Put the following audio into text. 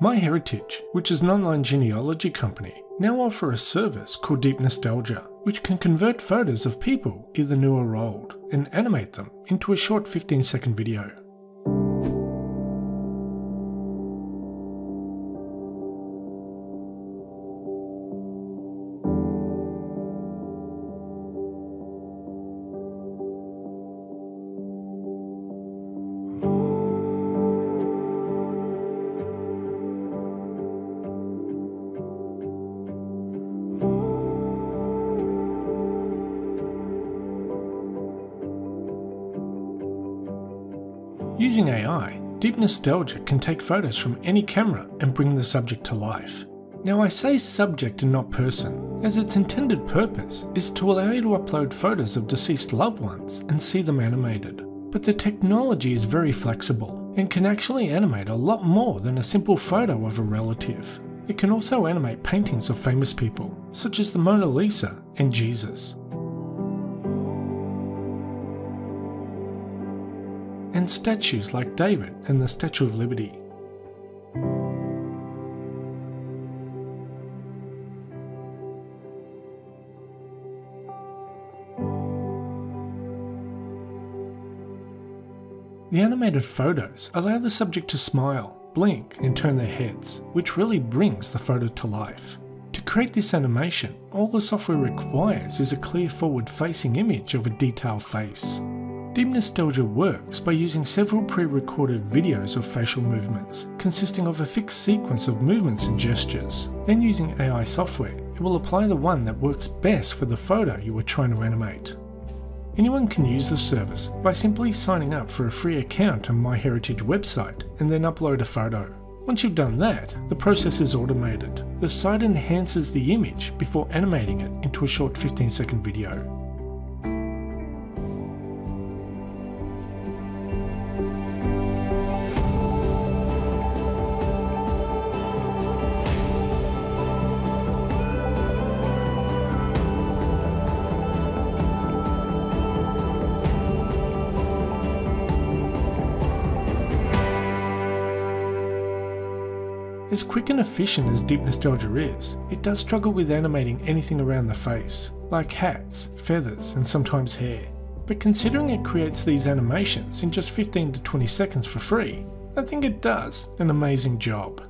MyHeritage, which is an online genealogy company, now offer a service called Deep Nostalgia, which can convert photos of people, either new or old, and animate them into a short 15 second video. Using AI, Deep Nostalgia can take photos from any camera and bring the subject to life. Now I say subject and not person, as its intended purpose is to allow you to upload photos of deceased loved ones and see them animated. But the technology is very flexible and can actually animate a lot more than a simple photo of a relative. It can also animate paintings of famous people, such as the Mona Lisa and Jesus. And statues like David and the Statue of Liberty. The animated photos allow the subject to smile, blink, and turn their heads, which really brings the photo to life. To create this animation, all the software requires is a clear forward facing image of a detailed face. Deep Nostalgia works by using several pre-recorded videos of facial movements, consisting of a fixed sequence of movements and gestures. Then using AI software, it will apply the one that works best for the photo you are trying to animate. Anyone can use the service by simply signing up for a free account on MyHeritage website and then upload a photo. Once you've done that, the process is automated. The site enhances the image before animating it into a short 15 second video. As quick and efficient as Deep Nostalgia is, it does struggle with animating anything around the face, like hats, feathers, and sometimes hair. But considering it creates these animations in just 15 to 20 seconds for free, I think it does an amazing job.